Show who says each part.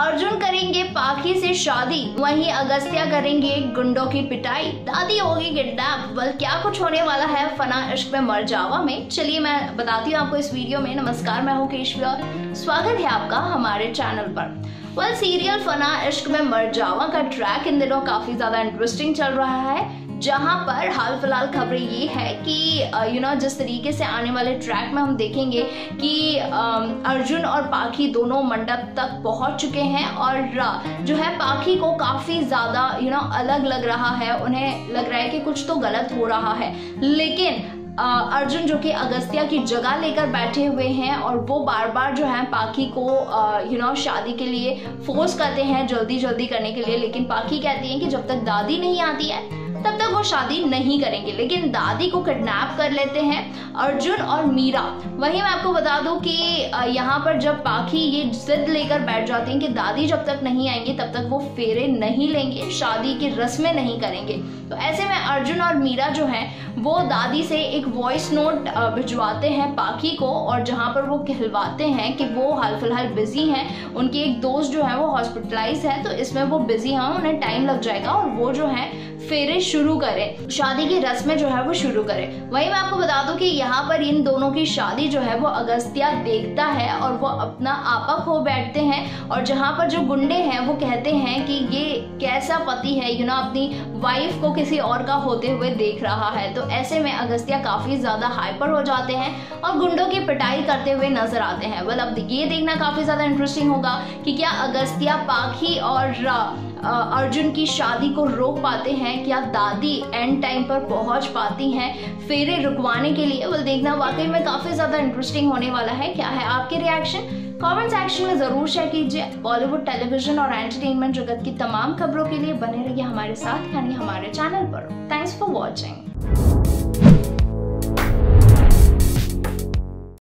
Speaker 1: अर्जुन करेंगे पाखी से शादी, वहीं अगस्त्या करेंगे गुंडों की पिटाई। दादी होगी किडनैप। बल क्या कुछ होने वाला है? फना इश्क में मर जावा में। चलिए मैं बताती हूँ आपको इस वीडियो में। नमस्कार, मैं हूँ केशवी और स्वागत है आपका हमारे चैनल पर। वेल सीरियल फना इश्क में मर जावा का ट्रैक इन दिनों काफ़ी ज़्यादा इंटरेस्टिंग चल रहा है। जहाँ पर हाल फ़िलहाल खबरें ये है कि यू नो जिस तरीके से आने वाले ट्रैक में हम देखेंगे कि अर्जुन और पाखी दोनों मंडप तक पहुँच चुके हैं और जो है पाखी को काफ़ी ज़्यादा यू नो अलग लग रहा है। उन्हें लग रहा है कि कुछ तो गलत हो रहा है। लेकिन अर्जुन जो कि अगस्त्या की जगह लेकर बैठे हुए हैं और वो बार बार जो है पाखी को यू नो शादी के लिए फोर्स करते हैं जल्दी जल्दी करने के लिए। लेकिन पाखी कहती है कि जब तक दादी नहीं आती है तब तक वो शादी नहीं करेंगे। लेकिन दादी को किडनैप कर लेते हैं, अर्जुन और मीरा। वहीं मैं आपको बता दूँ कि यहाँ पर जब पाखी ये जिद लेकर बैठ जाती हैं कि दादी जब तक नहीं आएँगे, तब तक वो फेरे नहीं लेंगे, शादी की रस्में नहीं करेंगे। तो ऐसे में अर्जुन और मीरा जो है, वो दादी से एक वॉइस नोट भिजवाते हैं पाखी को, और जहाँ पर वो कहलवाते हैं कि वो हाल फ़िलहाल बिज़ी हैं। उनकी एक दोस्त जो है, वो हॉस्पिटलाइज है तो इसमें वो बिज़ी हैं, उन्हें टाइम लग जाएगा, और वो जो है, फेरे शुरू करें। शादी की रस्में जो है वो शुरू करें। वही मैं आपको बता दूँ कि यहाँ पर इन दोनों की शादी जो है वो अगस्त्या देखता है और वो अपना आपा खो बैठते हैं और जहाँ पर जो गुंडे हैं वो कहते हैं कि ये कैसा पति है यू नो अपनी वाइफ को किसी और का होते हुए देख रहा है। तो ऐसे में अगस्त्या काफ़ी ज़्यादा हाइपर हो जाते हैं और गुंडों की पिटाई करते हुए नज़र आते हैं। वेल अब ये देखना काफ़ी ज़्यादा इंटरेस्टिंग होगा कि क्या अगस्त्या पाखी और अर्जुन की शादी को रोक पाते हैं, क्या दादी एंड टाइम पर पहुँच पाती हैं, फेरे रुकवाने के लिए। वो देखना, वाकई में काफ़ी ज़्यादा इंटरेस्टिंग होने वाला है। क्या है आपके रिएक्शन कमेंट सेक्शन में ज़रूर शेयर कीजिए। बॉलीवुड टेलीविज़न और एंटरटेनमेंट जगत की तमाम खबरों के लिए बने रहिए हमारे साथ, यानी हमारे चैनल पर। Thanks for watching